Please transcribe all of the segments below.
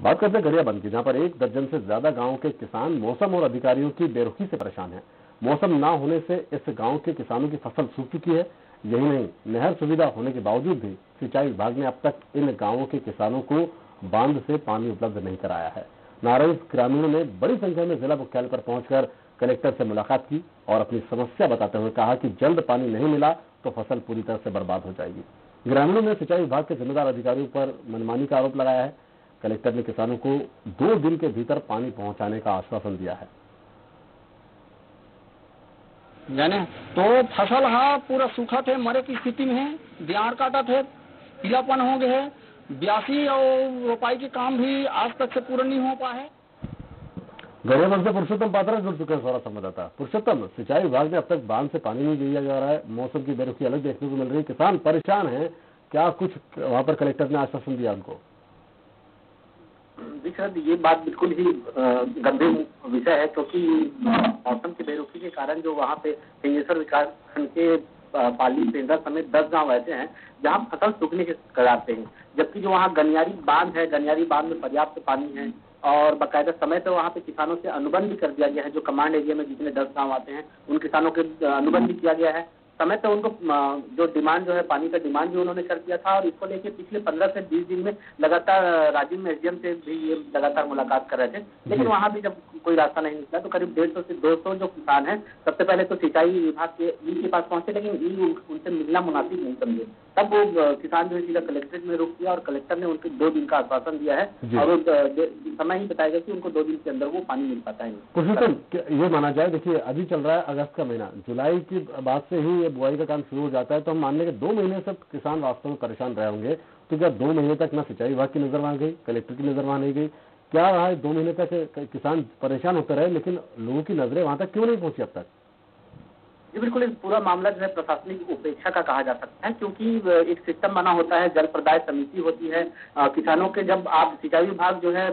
बात करते हैं गरियाबंद की, जहाँ पर एक दर्जन से ज़्यादा गाँव के किसान मौसम और अधिकारियों की बेरुखी से परेशान हैं। मौसम न होने से इस गाँव के किसानों की फ़सल सूख चुकी है। यही नहीं, नहर सुविधा होने के बावजूद भी सिंचाई विभाग ने अब तक इन गाँवों के किसानों को बाँध से पानी उपलब्ध नहीं कराया है। नारायण ग्रामीणों ने बड़ी संख्या में जिला मुख्यालय पर पहुंचकर कलेक्टर से मुलाकात की और अपनी समस्या बताते हुए कहा कि जल्द पानी नहीं मिला तो फ़सल पूरी तरह से बर्बाद हो जाएगी। ग्रामीणों ने सिंचाई विभाग के जिम्मेदार अधिकारियों पर मनमानी का आरोप लगाया है। कलेक्टर ने किसानों को दो दिन के भीतर पानी पहुँचाने का आश्वासन दिया है। जाने तो फ़सल हाँ पूरा सूखा थे मरे की स्थिति में है दियार काटा थे पीलापन हो गए है ब्यासी और रोपाई के काम भी आज तक से पूरा नहीं हो पाया है। गरियाबंद से पुरुषोत्तम पात्रा जुड़ चुके हैं सौरा संवाददाता। पुरुषोत्तम सिंचाई विभाग ने अब तक बाँध से पानी नहीं दिया जा रहा है। मौसम की बेरुखी अलग देखने को मिल रही है। किसान परेशान है। क्या कुछ वहाँ पर कलेक्टर ने आश्वासन दिया उनको? जी सर ये बात बिल्कुल ही गंभीर विषय है, क्योंकि मौसम की बेरुखी के कारण जो वहाँ पे सिंहेश्वर विकास खंड के पाली पेंदा समेत दस गाँव ऐसे हैं, जहाँ फ़सल सूखने के कगार पे हैं। जबकि जो वहाँ गनियारी बाँध है, गनियारी बाँध में पर्याप्त पानी है, और बाकायदा समय पे वहाँ पे किसानों से अनुबंध भी कर दिया गया है, जो कमांड एरिया में जितने दस गाँव आते हैं, उन किसानों के अनुबंध भी किया गया है। समय पे उनको जो डिमांड जो है पानी का डिमांड भी उन्होंने कर दिया था और इसको लेके पिछले पंद्रह से बीस दिन में लगातार राजीव एसडीएम से भी ये लगातार मुलाकात कर रहे थे। लेकिन वहाँ भी जब कोई रास्ता नहीं निकला तो करीब डेढ़ सौ से दो सौ जो किसान हैं सबसे पहले तो सिंचाई विभाग के ई के पास पहुँचे लेकिन ई उनसे मिलना मुनासिब नहीं समझे तब वो किसान जो है सीधा कलेक्ट्रेट में रुक दिया और कलेक्टर ने उनको दो दिन का आश्वासन दिया है और समय ही बताया गया कि उनको दो दिन के अंदर वो पानी मिल पाता है। ये माना जाए देखिए अभी चल रहा है अगस्त का महीना। जुलाई की बात से ही बुआई का काम शुरू हो जाता है तो हम मान लेंगे दो महीने से किसान वास्तव में परेशान रहे होंगे तो क्या दो महीने तक ना सिंचाई विभाग की नज़र वहाँ गई, कलेक्टर की नज़र वहाँ नहीं गई? क्या रहा है दो महीने तक किसान परेशान होते रहे, लेकिन लोगों की नज़रें वहाँ तक क्यों नहीं पहुँची अब तक? जी बिल्कुल इस पूरा मामला जो है प्रशासनिक उपेक्षा का कहा जा सकता है, क्योंकि एक सिस्टम बना होता है, जल प्रदाय समिति होती है। किसानों के जब आप सिंचाई विभाग जो है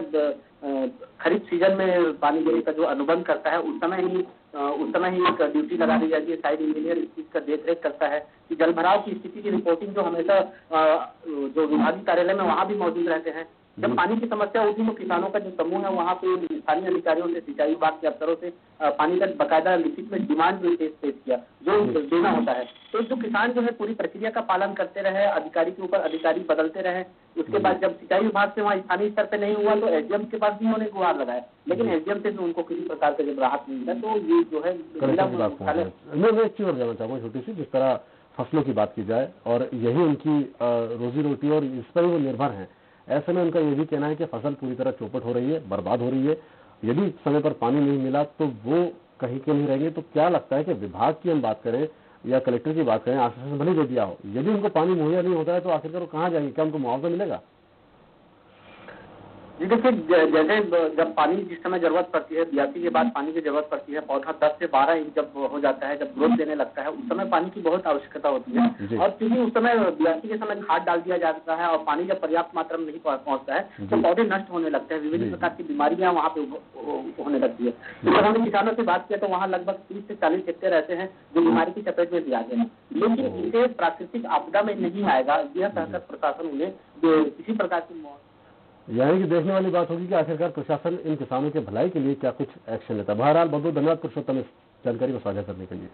खरीफ सीज़न में पानी देने का जो अनुबंध करता है, उस समय ही उस समय ही एक ड्यूटी लगा दी जाती है साइड इंजीनियर इस चीज़ का देख रेख करता है कि जल भराव की स्थिति की रिपोर्टिंग जो हमेशा जो विभागीय कार्यालय में वहाँ भी मौजूद रहते हैं। जब पानी की समस्या होती है तो किसानों का जो समूह है वहाँ पे स्थानीय अधिकारियों से सिंचाई विभाग के अफसरों से पानी का बकायदा लिखित में डिमांड भी पेश पेश किया जो देना होता है। तो जो किसान जो है पूरी प्रक्रिया का पालन करते रहे अधिकारी के ऊपर अधिकारी बदलते रहे उसके बाद जब सिंचाई विभाग से वहाँ स्थानीय स्तर पे नहीं हुआ तो एसडीएम के पास भी उन्होंने गुहार लगाया। लेकिन एसडीएम से उनको किसी प्रकार का जब राहत नहीं मिला तो ये जो है मैं एक चीज़ और जानना चाहूँगा छोटी सी जिस तरह फ़सलों की बात की जाए और यही उनकी रोजी रोटी और इस पर वो निर्भर है। ऐसे में उनका ये भी कहना है कि फ़सल पूरी तरह चौपट हो रही है, बर्बाद हो रही है। यदि समय पर पानी नहीं मिला तो वो कहीं के नहीं रहेंगे। तो क्या लगता है कि विभाग की हम बात करें या कलेक्टर की बात करें, आश्वासन भले दे दिया हो, यदि उनको पानी मुहैया नहीं होता है तो आखिरकार वो कहाँ जाएँगे? क्या उनको मुआवजा मिलेगा? जी देखिए जैसे जब पानी जिस समय ज़रूरत पड़ती है बियासी के बाद पानी की ज़रूरत पड़ती है पौधा 10 से 12 इंच जब हो जाता है जब ग्रोथ देने लगता है उस समय पानी की बहुत आवश्यकता होती है। और क्योंकि उस समय बियासी के समय खाद डाल दिया जाता है और पानी जब पर्याप्त मात्रा में नहीं पहुँचता है तो पौधे नष्ट होने लगते हैं विभिन्न प्रकार की बीमारियाँ वहाँ पे होने लगती है। तो जब हमने किसानों से बात किया तो वहाँ लगभग तीस से चालीस हेक्टेयर ऐसे हैं जो बीमारी की चपेट में भी आ गए हैं। लेकिन इसे प्राकृतिक आपदा में नहीं आएगा यह कहकर प्रशासन उन्हें किसी प्रकार की यानी कि देखने वाली बात होगी कि आखिरकार प्रशासन इन किसानों के भलाई के लिए क्या कुछ एक्शन लेता है। बहरहाल बहुत धन्यवाद पुरुषोत्तम इस जानकारी को साझा करने के लिए।